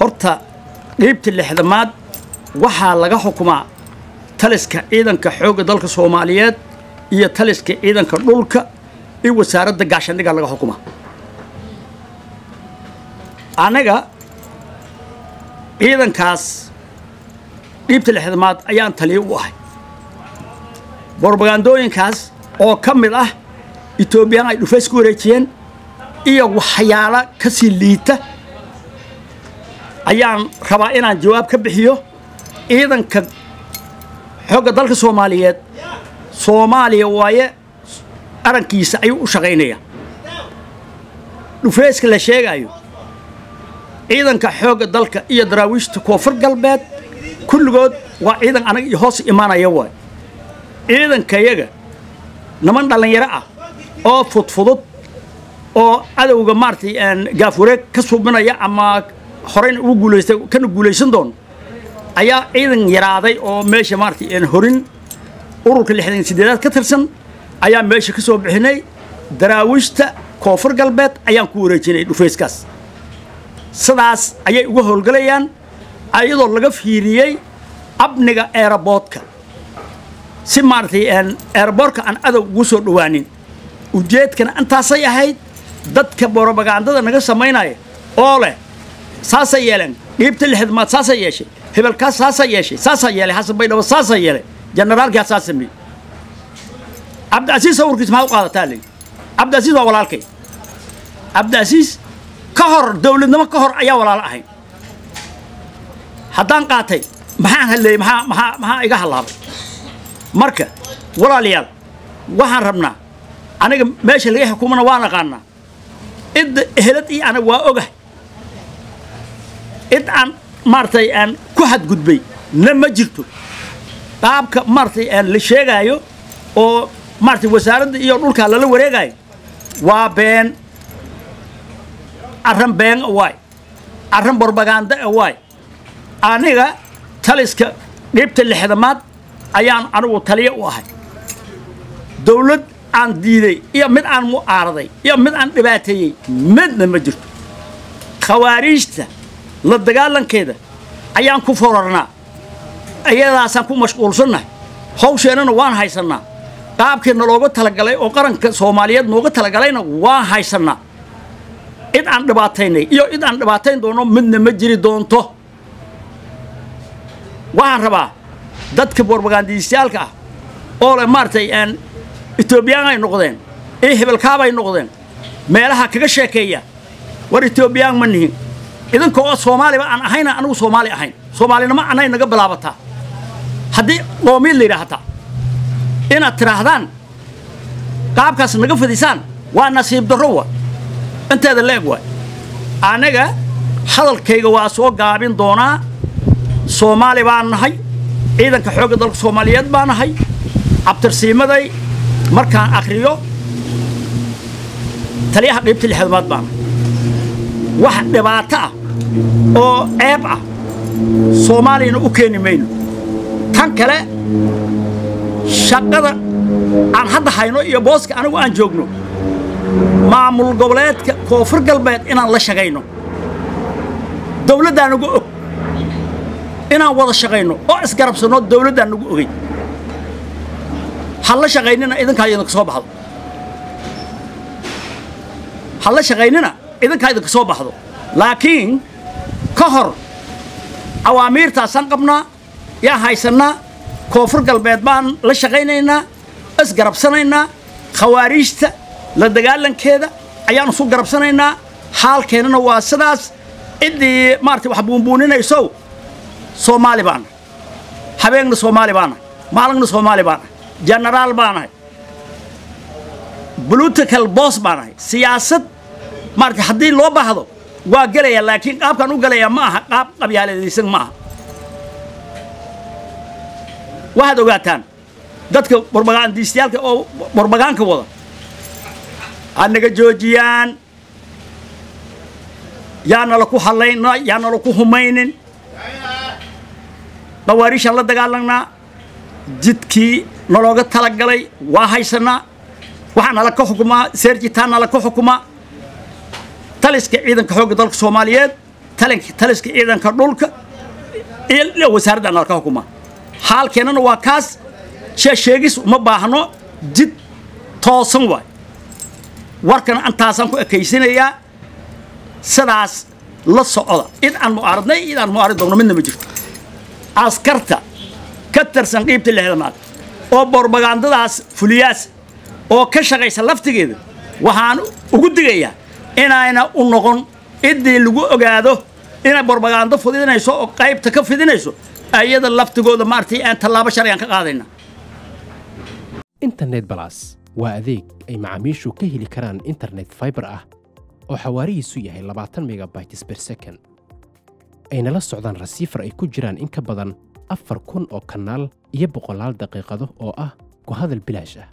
horta dhiibta lixdamaad waxaa laga xukumaa taliska ciidanka xoogga dalka soomaaliyeed iyo taliska ciidanka dhulka iyo wasaaradda gaashandhiga laga xukumaa. Anaga ciidankaas dhiibta lixdamaad ayaan taliyo u ahay. Borobagandooyinkaas oo ka mid ah etoobiyaan ay dhufays ku wareejiyeen iyo waxyaalo ka sii liita ayaan rabaa inaan jawaab ka bixiyo ciidanka xoogga dalka soomaaliyeed. Soomaaliya waaye arankiisa ayuu u shaqaynayaa dhufayska la sheegaayo ciidanka xoogga dalka iyo daraawiishta koonfur galbeed kulligood waa ciidan anaga iyo hoos imaanaya waay. Ciidankayaga niman dhallinyaro ah oo fudfudud oo cadowga maaragtay gaafwareeg ka suubinaya ama horeyna ugu guulaystay kana guulaysan doono ayaa ciidan yaraaday oo meesha maaragtay horin ururka lixdan sideedaad ka tirsan ayaa meesha ka soo bixinay daraawiishta koonfur galbeed ayaan ku wareejinay dhufayskaas sidaas ayay uga howlgalayaan iyadoo laga fiiriyey abniga eeraboodka si maaragtay eeraboorka aan adow ugu soo dhowaanin ujeedkana intaasay ahayd dadka borobagandada naga samaynaya oo leh saasay yeeleen dhiibta lixdamaad saasay yeeshay hebelkaas saasaa yeeshay saasaa yeelay xasan baydhabo saasaa yeelay generaalkaa saa sameeyey cabdicasiis awrkiis maxaa u qaadataa ley cabdicasiis waa walaalkay. Cabdicasiis ka hor dowladnimo ka hor ayaa walaalo ahayn. Haddaan qaatay maxaan halleeyey maxaa maxaa maxaa iga hallaabay? Marka walaalayaal waxaan rabnaa aniga meesha laga xukumana waan aqaanaa. Cidda ehelad iyo anaga waa ogahay cid aan maaragtay aan ku hadgudbay na ma jirto. Qaabka maaragtay aan la sheegaayo oo maaragtay wasaaradda iyo dhulkaa lala wareegaayo waa been arran been waay arran borbaganda waay. Aniga taliska dhiibta lixdamaad ayaan anigu taliyo u ahay. Dawlad aan diiday iyo mid aan mu'aaraday iyo mid aan dhibaateeyey midna ma jirto. Khawaariijta la dagaalankeeda ayaan ku forarnaa iyadaasaan ku mashquulsannahay. Hawsheennana waan haysannaa. Qaabkii nalooga talagalay oo qaranka soomaaliyeed nooga talagalayna waan haysannaa. Cid aan dhibaataynay iyo cid aan dhibaatayn doono midna ma jiri doonto. Waxaan rabaa dadka borbagandiisyaalka ah oo le maaragtay aan etoobiyaan ay noqdeen iyo hebelkaabay noqdeen meelaha kaga sheekeeya war etoobiyaan ma nihin idinka oo soomaaliba aan ahayna anigu soomaali ahayn. Soomaalinimo anay naga bilaabataa. Haddii qoomiid la yidhaah hataa inaad tidhaahdaan qaabkaas naga fadisaan waa nasiib darro wa inteeda leeg waay. Anaga hadalkayga waa soo gaabin doonaa soomaali baan nahay ciidanka xoogga dalka soomaaliyeed baa nahay cabtirsiimaday markaan akhriyo taliyaha qiybta lixdamaad baa nahay wax dhibaato ah oo ceeb ah soomaaliyana u keeni mayno. Tan kale shaqada aan hadda hayno iyo booska anigu aan joogno maamul goboleedka koonfur galbeed inaan la shaqayno. Dawladdaan nagu og inaan wada shaqayno oo isgarabsanno dawladdaan nagu ogey ha la shaqaynina idinkaa idinka soo baxdo. Ha la shaqaynina idinkaa idinka soo baxdo. Laakiin ka hor awaamiirtaasaan qabnaa yaan haysannaa koonfur galbeed baan la shaqaynaynaa isgarabsanaynaa khawaariijta la dagaalankeeda ayaan isu garabsanaynaa xaalkeennana waa sidaas ciddii maarata wax buunbuuninaysow soomaali baana habeenna soomaali baana maalingna soomaali baana jenaraal baanahay political boss baanahay siyaasad maarata haddii loo baahdo waa gelaya laakiin qaabkaan u gelayaa ma aha qaab qabyaaladaysan ma aha waxaad ogaataan dadka borbagandiistayaalka oo borbagaanka wada ha naga joojiyaan. Yaana laku hadlayna yaana laku humaynin. Dawaariishaan la dagaalanaa jidkii nalooga talagalay waa haysannaa waxaa nala ka xukumaa seerjitaan nala ka xukumaa taliska ciidanka xoogga dalka soomaaliyeed taliska ciidanka dhulka iyo wasaaradda nalka xukuma xaalkeennana waa kaas shee sheegis uma baahno jid toosan waay. Warkana antaasaan ku ekaysinayaa sidaas la socda. Cid aan mu'aaradnay cid aan mu'aarad doogno midna ma jirto. Askarta ka tirsan qiibta lixdamaad oo borbagandadaas fuliyaas oo ka shaqaysa laftigeeda waxaan ugu digayaa inayna u noqon. Ciddii lagu ogaado inay borbagando fidinayso oo qaybta ka fidinayso ayada laftigooda maaragtay aan tallaabo sharcigan ka qaadayna. Internet balas waa adeeg ay macaamiishu ka heli karaan internet fiber ah oo xawaarihiisu yahay labaatan megabytes per second. Ayna la socdaan rasiifar ay ku jiraan in ka badan afar kun oo kanaal iyo boqolaal daqiiqado oo ah ku hadal bilaash ah